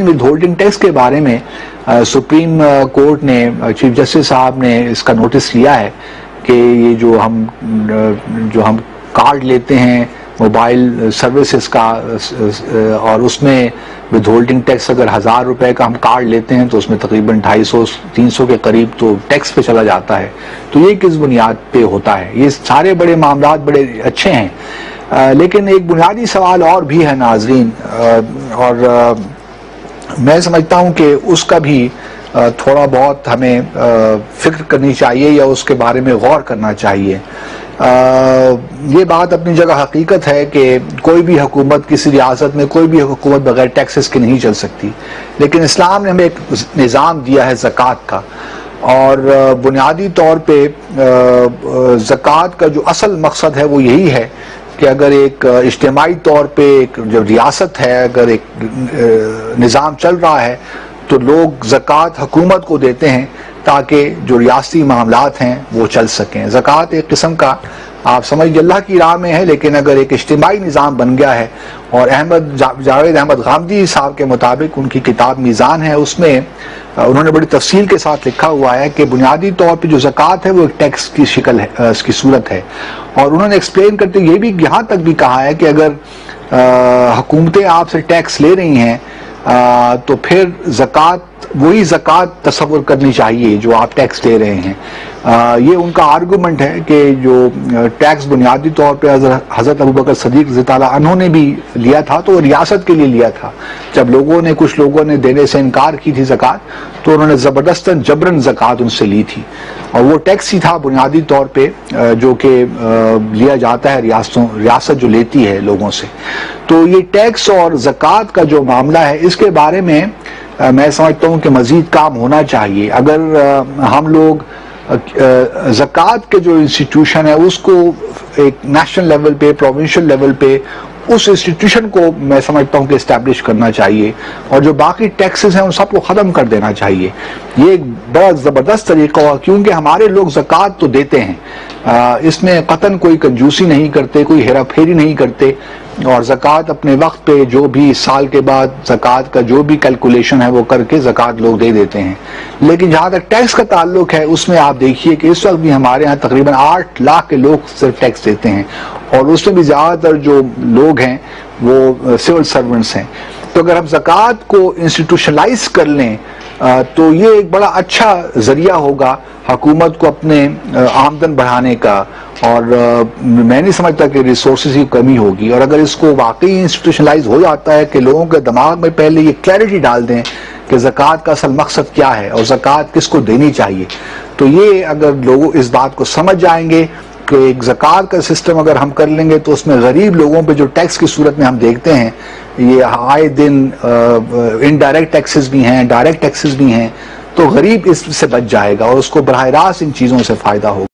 With holding tax کے بارے میں سپریم کورٹ نے چیف جسٹس صاحب نے اس کا نوٹس لیا ہے کہ یہ جو ہم جو ہم کارڈ لیتے ہیں موبائل سروسز کا اور اس میں ود ہولڈنگ ٹیکس اگر ہزار روپے کا ہم کارڈ لیتے ہیں تو اس میں تقریباً ڈھائی سو، تین سو کے قریب تو ٹیکس پہ چلا جاتا ہے۔ تو یہ کس بنیاد پہ ہوتا ہے؟ یہ سارے بڑے معاملات بڑے اچھے ہیں۔ لیکن ایک بنیادی سوال اور بھی ہے ناظرین اور میں سمجھتا ہوں کہ اس کا بھی تھوڑا بہت ہمیں فکر کرنی چاہیے یا اس کے بارے میں غور کرنا چاہیے۔ یہ بات اپنی جگہ حقیقت ہے کہ کوئی بھی حکومت کسی ریاست میں کوئی بھی حکومت بغیر ٹیکسز کے نہیں چل سکتی۔ لیکن اسلام نے ہمیں ایک نظام دیا ہے زکوٰۃ کا۔ اور بنیادی طور پہ زکوٰۃ کا جو اصل مقصد ہے وہ یہی ہے کہ اگر ایک اجتماعی طور پہ ایک جب ریاست ہے، اگر ایک نظام چل رہا ہے، تو لوگ زکوٰۃ حکومت کو دیتے ہیں تاکہ جو ریاستی معاملات ہیں وہ چل سکیں۔ زکوٰۃ ایک قسم کا آپ سمجھ اللہ کی راہ میں ہے، لیکن اگر ایک اجتماعی نظام بن گیا ہے اور احمد جاوید احمد غامدی صاحب کے مطابق ان کی کتاب میزان ہے، اس میں انہوں نے بڑی تفصیل کے ساتھ لکھا ہوا ہے کہ بنیادی طور پہ جو زکوٰۃ ہے، وہ ایک ٹیکس کی شکل ہے اس کی صورت ہے۔ اور انہوں نے ایکسپلین کرتے یہ بھی یہاں تک بھی کہا ہے کہ اگر حکومتیں آپ سے ٹیکس لے رہی ہیں تو پھر زکوٰۃ، وہی زکوٰۃ تصور کرنی چاہیے جو آپ ٹیکس دے رہے ہیں۔ یہ ان کا آرگومنٹ ہے کہ جو ٹیکس بنیادی طور پہ حضرت ابوبکر صدیق تعالیٰ انہوں نے بھی لیا تھا، تو وہ ریاست کے لیے لیا تھا۔ جب لوگوں نے، کچھ لوگوں نے دینے سے انکار کی تھی زکوٰۃ، تو انہوں نے زبردستاً جبرن زکوٰۃ ان سے لی تھی۔ اور وہ ٹیکس ہی تھا بنیادی طور پہ جو کہ لیا جاتا ہے ریاستوں ریاست جو لیتی ہے لوگوں سے۔ تو یہ ٹیکس اور زکوٰۃ کا جو معاملہ ہے، اس کے بارے میں میں سمجھتا ہوں کہ مزید کام ہونا چاہیے۔ اگر ہم لوگ زکوٰۃ کے جو انسٹیٹیوشن ہے، اس کو ایک نیشنل لیول پہ پروونشل لیول پہ، اس انسٹیٹیوشن کو میں سمجھتا ہوں کہ اسٹیبلش کرنا چاہیے۔ اور جو باقی ٹیکسز ہیں، ان سب کو ختم کر دینا چاہیے۔ یہ ایک بڑا زبردست طریقہ ہوا، کیونکہ ہمارے لوگ زکوٰۃ تو دیتے ہیں۔ اس میں قطن کوئی کنجوسی نہیں کرتے، کوئی ہیرا پھیری نہیں کرتے۔ اور زکوٰۃ اپنے وقت پہ جو بھی سال کے بعد زکوٰۃ کا جو بھی کیلکولیشن ہے وہ کر کے زکوٰۃ لوگ دے دیتے ہیں۔ لیکن جہاں تک ٹیکس کا تعلق ہے، اس میں آپ دیکھیے کہ اس وقت بھی ہمارے ہاں تقریباً آٹھ لاکھ کے لوگ صرف ٹیکس دیتے ہیں اور اس میں بھی زیادہ تر جو لوگ ہیں وہ سول سرونٹس ہیں۔ تو اگر ہم زکوٰۃ کو انسٹیٹیوشنلائز کر لیں تو یہ ایک بڑا اچھا ذریعہ ہوگا حکومت کو اپنے آمدن بڑھانے کا۔ اور میں نہیں سمجھتا کہ ریسورسز کی کمی ہوگی۔ اور اگر اس کو واقعی انسٹیٹیوشنلائز ہو جاتا ہے کہ لوگوں کے دماغ میں پہلے یہ کلیئرٹی ڈال دیں کہ زکوٰۃ کا اصل مقصد کیا ہے اور زکوٰۃ کس کو دینی چاہیے، تو یہ اگر لوگ اس بات کو سمجھ جائیں گے کہ ایک زکوٰۃ کا سسٹم اگر ہم کر لیں گے تو اس میں غریب لوگوں پہ جو ٹیکس کی صورت میں ہم دیکھتے ہیں یہ آئے دن انڈائریکٹ ٹیکسز بھی ہیں ڈائریکٹ ٹیکسز بھی ہیں، تو غریب اس سے بچ جائے گا اور اس کو براہ راست ان چیزوں سے فائدہ ہوگا۔